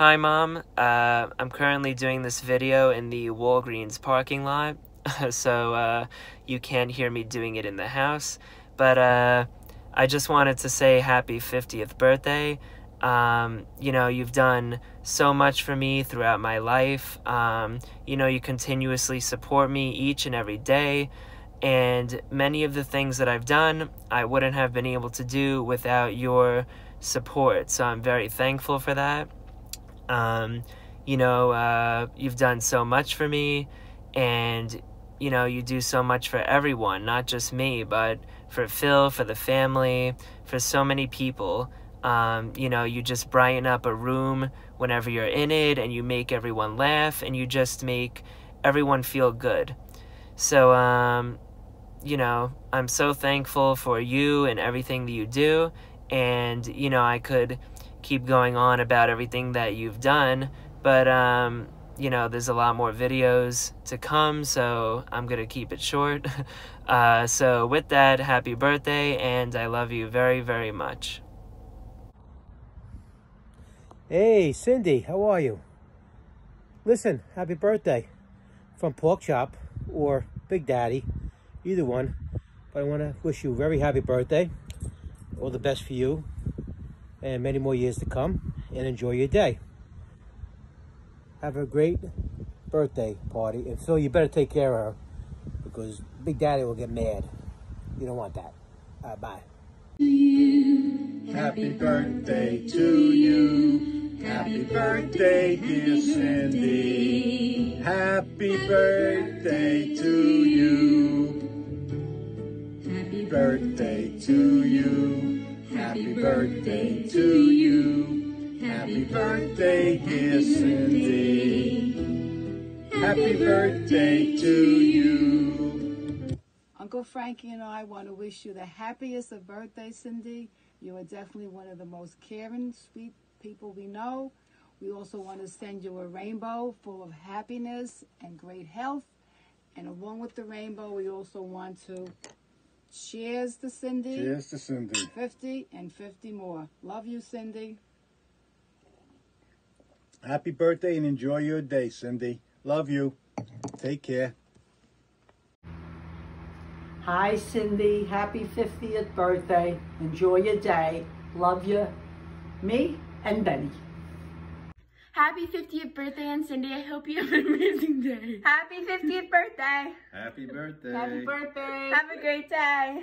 Hi, Mom. Uh, I'm currently doing this video in the Walgreens parking lot, so uh, you can't hear me doing it in the house. But uh, I just wanted to say happy 50th birthday. Um, you know, you've done so much for me throughout my life. Um, you know, you continuously support me each and every day. And many of the things that I've done, I wouldn't have been able to do without your support. So I'm very thankful for that. Um, you know, uh, you've done so much for me, and you know, you do so much for everyone, not just me, but for Phil, for the family, for so many people. Um, you know, you just brighten up a room whenever you're in it, and you make everyone laugh, and you just make everyone feel good. So, um, you know, I'm so thankful for you and everything that you do, and you know, I could keep going on about everything that you've done, but um, you know, there's a lot more videos to come, so I'm gonna keep it short. Uh, so with that, happy birthday, and I love you very, very much. Hey, Cindy, how are you? Listen, happy birthday from Pork Chop or Big Daddy, either one. But I want to wish you a very happy birthday. All the best for you and many more years to come and enjoy your day. Have a great birthday party. And Phil, you better take care of her because Big Daddy will get mad. You don't want that. All right, bye. Happy birthday to you. Happy birthday, dear Cindy. Happy birthday to you. Happy birthday to you. Happy birthday to you. Happy birthday, dear Cindy. Happy birthday to you. Uncle Frankie and I want to wish you the happiest of birthdays, Cindy. You are definitely one of the most caring, sweet people we know. We also want to send you a rainbow full of happiness and great health. And along with the rainbow, we also want to cheers to Cindy. Cheers to Cindy. 50 and 50 more. Love you, Cindy. Happy birthday and enjoy your day, Cindy. Love you. Take care. Hi, Cindy. Happy 50th birthday. Enjoy your day. Love you. Me and Benny. Happy 50th birthday, and Cindy. I hope you have an amazing day. Happy 50th birthday. Happy birthday. Happy birthday. Have a great day.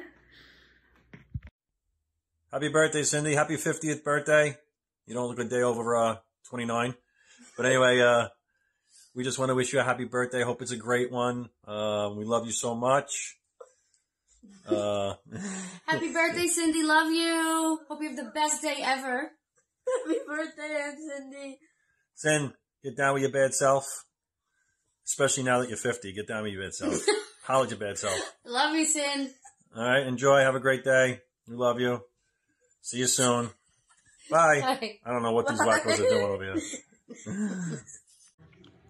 Happy birthday, Cindy. Happy 50th birthday. You don't look a day over uh, 29. But anyway, uh, we just want to wish you a happy birthday. Hope it's a great one. Uh, we love you so much. Uh, Happy birthday, Cindy. Love you. Hope you have the best day ever. Happy birthday, Aunt Cindy. Cin, get down with your bad self. Especially now that you're 50. Get down with your bad self. Holler at your bad self. Love you, Cin. All right. Enjoy. Have a great day. We love you. See you soon. Bye. Bye. I don't know what these wackos are doing over here.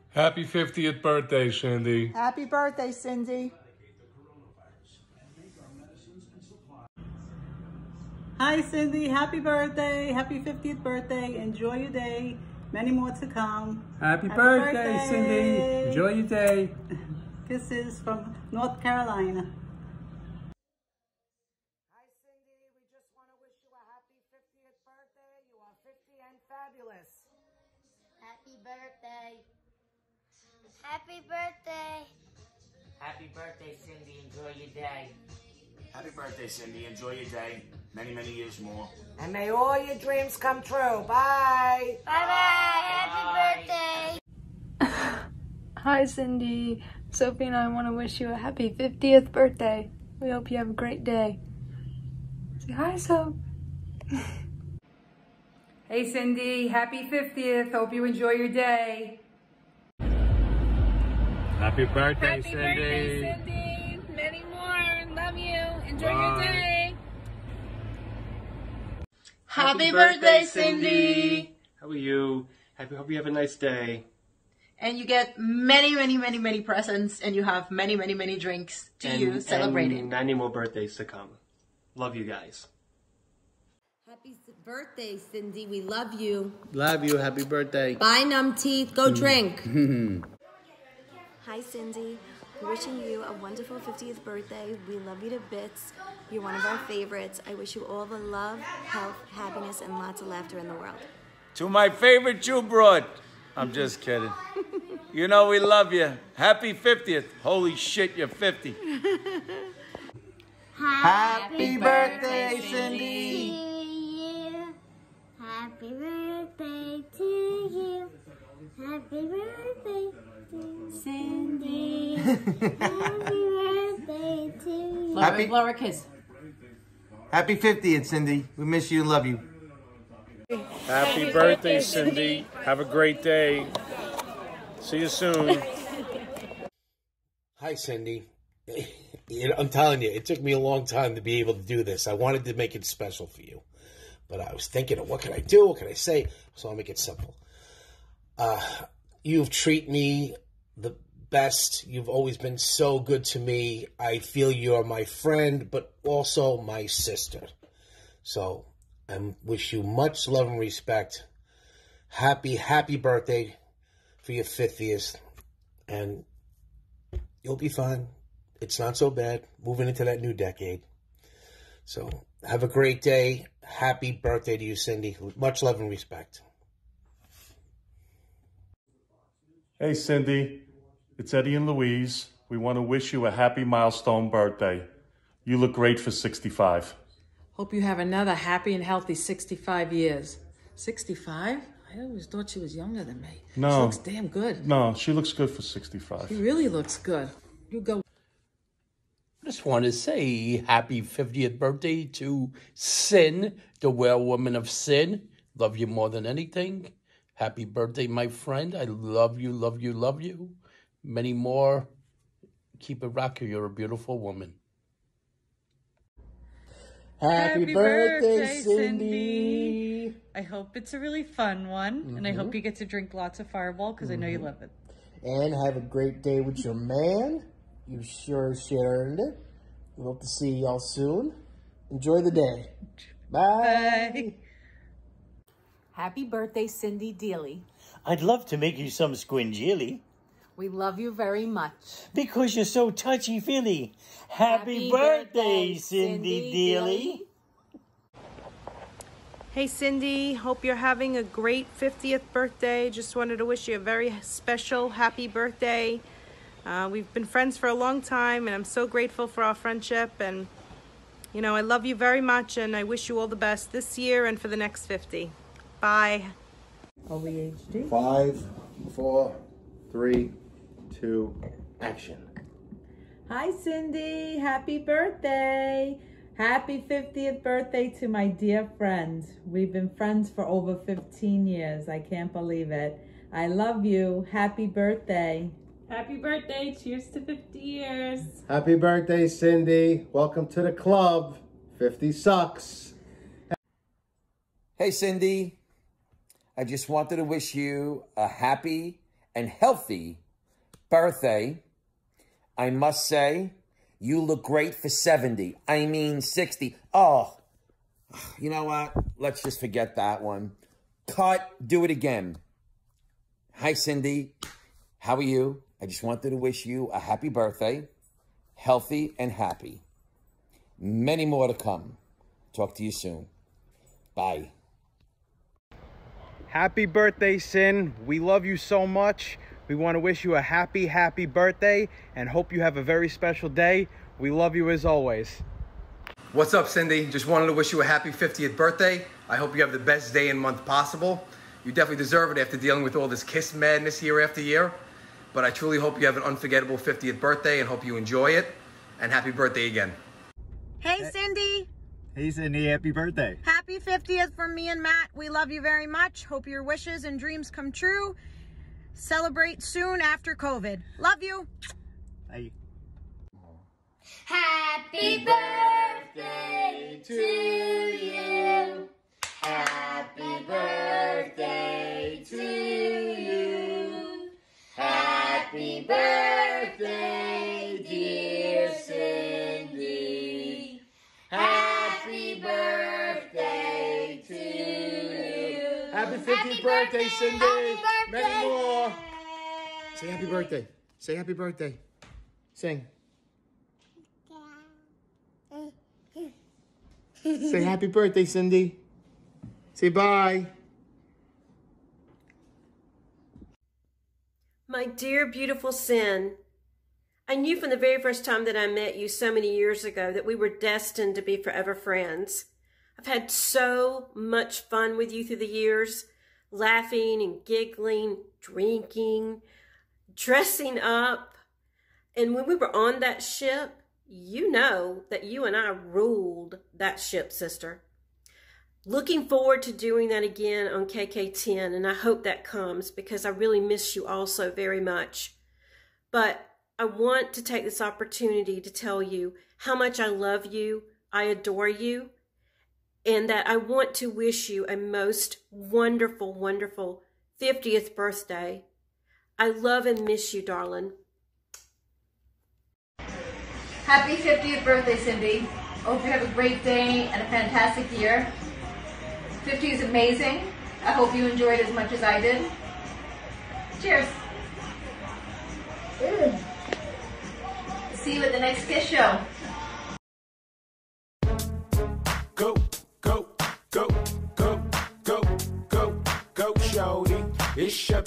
Happy 50th birthday, Cindy. Happy birthday, Cindy. Hi, Cindy. Happy birthday. Happy 50th birthday. Enjoy your day. Many more to come. Happy, birthday, Cindy. Enjoy your day. Kisses from North Carolina. Hi, Cindy. We just want to wish you a happy 50th birthday. You are 50 and fabulous. Happy birthday. Happy birthday. Happy birthday, Cindy. Enjoy your day. Happy birthday, Cindy. Enjoy your day. Many, many years more. And may all your dreams come true. Bye. Bye bye. Happy birthday. Hi, Cindy. Sophie and I want to wish you a happy 50th birthday. We hope you have a great day. Say hi, Soph. Hey Cindy, happy 50th. Hope you enjoy your day. Happy birthday, Happy Cindy. birthday, Cindy. Many more. Love you. Enjoy your day. Happy birthday, Cindy. How are you? Happy, hope you have a nice day. And you get many, many, many, many presents, and you have many, many, many drinks to and, you celebrating. And many more birthdays to come. Love you guys. Happy birthday, Cindy. We love you. Love you. Happy birthday. Bye, numb teeth. Go hmm. drink. Hi, Cindy. Wishing you a wonderful 50th birthday. We love you to bits. You're one of our favorites. I wish you all the love, health, happiness, and lots of laughter in the world. To my favorite Jew broad. I'm just kidding. You know we love you. Happy 50th. Holy shit, you're 50. Happy birthday, Cindy. Happy birthday to you. Happy birthday to Cindy. Happy birthday to you. Happy- Blow her a kiss. Happy 50th, Cindy. We miss you and love you. Happy birthday, Cindy. Have a great day. See you soon. Hi, Cindy. You know, I'm telling you, it took me a long time to be able to do this. I wanted to make it special for you, but I was thinking of what can I do? What can I say? So I'll make it simple. Uh, you've treated me the best. You've always been so good to me. I feel you're my friend, but also my sister. So I wish you much love and respect. Happy, happy birthday for your 50th. And you'll be fine. It's not so bad moving into that new decade. So have a great day. Happy birthday to you, Cindy. Much love and respect. Hey, Cindy. It's Eddie and Louise. We want to wish you a happy milestone birthday. You look great for 65. Hope you have another happy and healthy 65 years. 65? I always thought she was younger than me. No. She looks damn good. No, she looks good for 65. She really looks good. You go. I Just want to say happy 50th birthday to Cin, the werewolf of Sin. Love you more than anything. Happy birthday, my friend. I love you, love you, love you. Many more. Keep it rocking. You're a beautiful woman. Happy, birthday, Cindy. I hope it's a really fun one, and I hope Mhm. you get to drink lots of Fireball because I know you Mhm. love it. And have a great day with your man. You sure as shit it. We hope to see y'all soon. Enjoy the day. Bye. Happy birthday, Cindy Deely. I'd love to make you some squinjilly We love you very much. because you're so touchy feely. Happy, Happy birthday, birthday, Cindy Cindy Deely. Hey Cindy, hope you're having a great 50th birthday. Just wanted to wish you a very special happy birthday. Uh, we've been friends for a long time and I'm so grateful for our friendship and you know, I love you very much and I wish you all the best this year and for the next 50. Bye. OVHD. Five, four, three, two, action. Hi, Cindy. Happy birthday. Happy 50th birthday to my dear friend. We've been friends for over 15 years. I can't believe it. I love you. Happy birthday. Happy birthday. Cheers to 50 years. Happy birthday, Cindy. Welcome to the club. 50 sucks. Hey, Cindy. I just wanted to wish you a happy and healthy birthday. I must say, you look great for 70. I mean, 60. Oh, you know what? Let's just forget that one. Cut. Do it again. Hi, Cindy. How are you? I just wanted to wish you a happy birthday, healthy and happy. Many more to come. Talk to you soon. Bye. Happy birthday, Cin. We love you so much. We want to wish you a happy, happy birthday and hope you have a very special day. We love you as always. What's up, Cindy? Just wanted to wish you a happy 50th birthday. I hope you have the best day and month possible. You definitely deserve it after dealing with all this kiss madness year after year. But I truly hope you have an unforgettable 50th birthday and hope you enjoy it. And happy birthday again. Hey, Cindy. Hey, Cindy, happy birthday. Happy 50th from me and Matt. We love you very much. Hope your wishes and dreams come true. Celebrate soon after COVID. Love you. Bye. Happy birthday to you. Happy birthday to you. Happy birthday, dear Cindy. Happy birthday to 50th birthday, Cindy. Say happy birthday. Say happy birthday. Sing. Say happy birthday, Cindy. Say bye. My dear, beautiful Cin, I knew from the very first time that I met you so many years ago that we were destined to be forever friends. I've had so much fun with you through the years, laughing and giggling, drinking, dressing up. And when we were on that ship, you know that you and I ruled that ship, sister. Looking forward to doing that again on KK10, and I hope that comes because I really miss you also very much. But I want to take this opportunity to tell you how much I love you, I adore you, and that I want to wish you a most wonderful, wonderful 50th birthday. I love and miss you, darling. Happy 50th birthday, Cindy. Hope you have a great day and a fantastic year. 50 is amazing. I hope you enjoyed as much as I did. Cheers. See you at the next Kiss Show.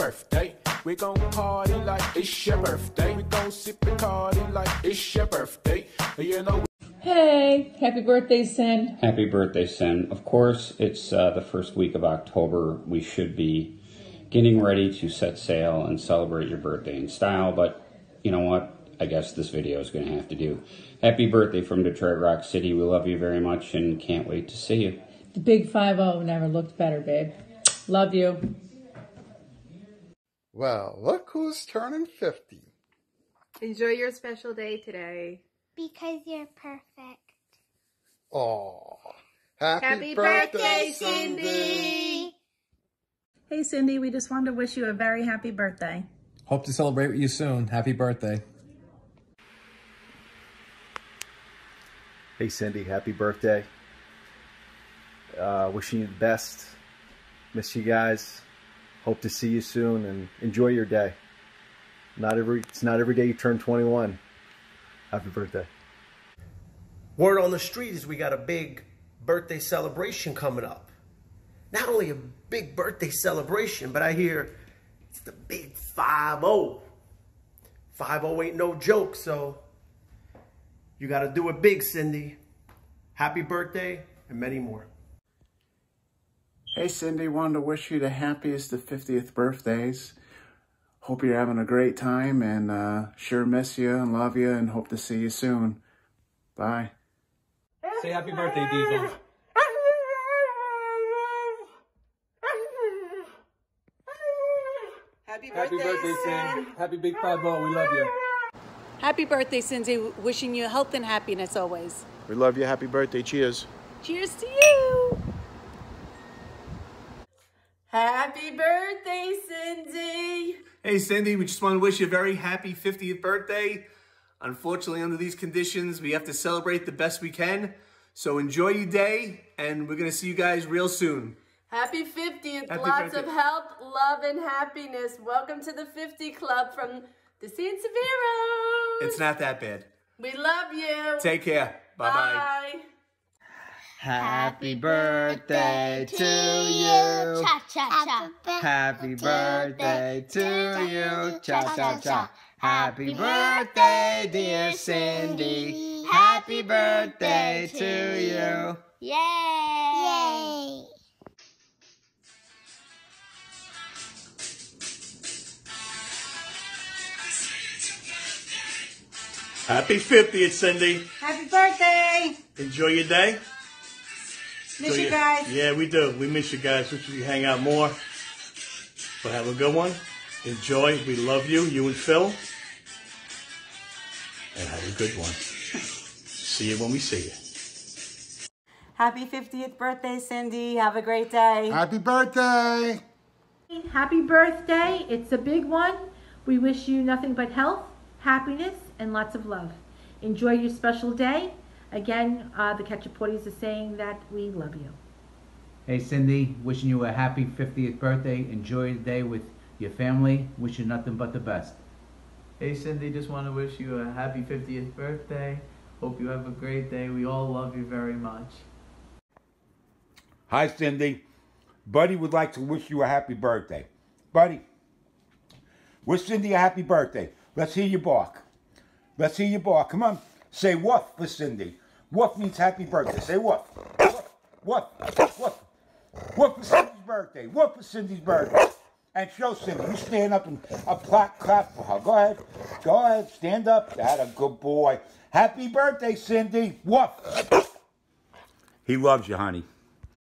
Birthday. We gon' party like it's your birthday. We gon' sip and party like it's your birthday. You know. Hey, happy birthday, Cin. Happy birthday, Cin. Of course, it's uh, the first week of October. We should be getting ready to set sail and celebrate your birthday in style, but you know what? I guess this video is going to have to do. Happy birthday from Detroit Rock City. We love you very much and can't wait to see you. The big 5-0 never looked better, babe. Love you. Well, look who's turning 50. Enjoy your special day today. Because you're perfect. Oh, happy, Happy birthday, birthday, Cindy. Hey, Cindy, we just wanted to wish you a very happy birthday. Hope to celebrate with you soon. Happy birthday. Hey Cindy, happy birthday. Uh, wishing you the best. Miss you guys. Hope to see you soon and enjoy your day. Not every it's not every day you turn 21. Happy birthday. Word on the street is we got a big birthday celebration coming up. Not only a big birthday celebration, but I hear it's the big 5-0. 5-0 ain't no joke, so you got to do it big, Cindy. Happy birthday and many more. Hey Cindy, wanted to wish you the happiest of 50th birthdays. Hope you're having a great time and uh, sure miss you and love you and hope to see you soon. Bye. Say happy birthday, Diesel. Happy Happy birthday, Cin. Happy Big 5 We love you. Happy birthday, Cindy. Wishing you health and happiness always. We love you. Happy birthday. Cheers. Cheers to you. Happy birthday, Cindy. Hey Cindy, we just want to wish you a very happy 50th birthday. Unfortunately, under these conditions, we have to celebrate the best we can. So enjoy your day, and we're going to see you guys real soon. Happy 50th. Happy Lots birthday. of health, love, and happiness. Welcome to the 50 Club from the San Severos. It's not that bad. We love you. Take care. Bye-bye. Bye. Happy birthday to you. Cha cha cha. Happy birthday to you. Cha cha cha. Happy birthday, dear Cindy. Happy birthday to you. Yay! Yay! Happy 50th, Cindy. Happy birthday! Enjoy your day. Miss Enjoy you your- guys. Yeah, we do. We miss you guys. Wish we hang out more. But have a good one. Enjoy. We love you, you and Phil. And have a good one. See you when we see you. Happy 50th birthday, Cindy. Have a great day. Happy birthday. Happy birthday. It's a big one. We wish you nothing but health, happiness, and lots of love. Enjoy your special day. Again, uh, the Ketchup Potties are saying that we love you. Hey Cindy, wishing you a happy 50th birthday. Enjoy the day with your family. Wish you nothing but the best. Hey Cindy, just want to wish you a happy 50th birthday. Hope you have a great day. We all love you very much. Hi, Cindy. Buddy would like to wish you a happy birthday. Buddy, wish Cindy a happy birthday. Let's hear you bark. Let's hear you bark. Come on. Say woof for Cindy. Woof means happy birthday. Say woof. Woof. Woof. Woof. For Cindy's birthday. Woof for Cindy's birthday. And show Cindy. You stand up and a clap, clap for her. Go ahead. Go ahead. Stand up. That a good boy. Happy birthday, Cindy. Woof. He loves you, honey.